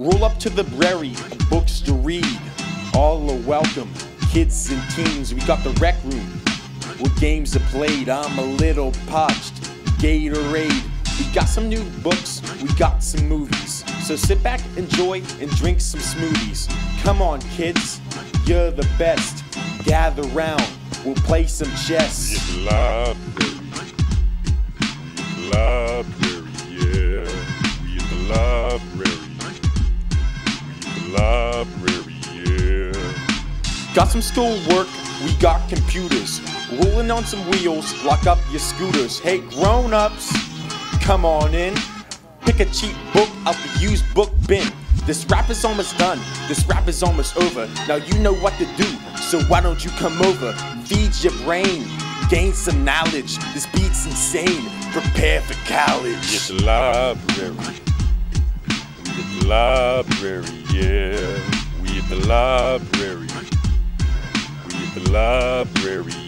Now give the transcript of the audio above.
Roll up to the brewery, books to read. All are welcome, kids and teens. We got the rec room where games are played. I'm a little parched, Gatorade. We got some new books, we got some movies. So sit back, enjoy, and drink some smoothies. Come on, kids, you're the best. Gather round, we'll play some chess. Got some schoolwork, we got computers. Rolling on some wheels, lock up your scooters. Hey, grown ups, come on in. Pick a cheap book out the used book bin. This rap is almost done, this rap is almost over. Now you know what to do, so why don't you come over? Feed your brain, gain some knowledge. This beat's insane, prepare for college. the library. Library, yeah. We at the library. We at the library.